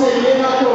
se llena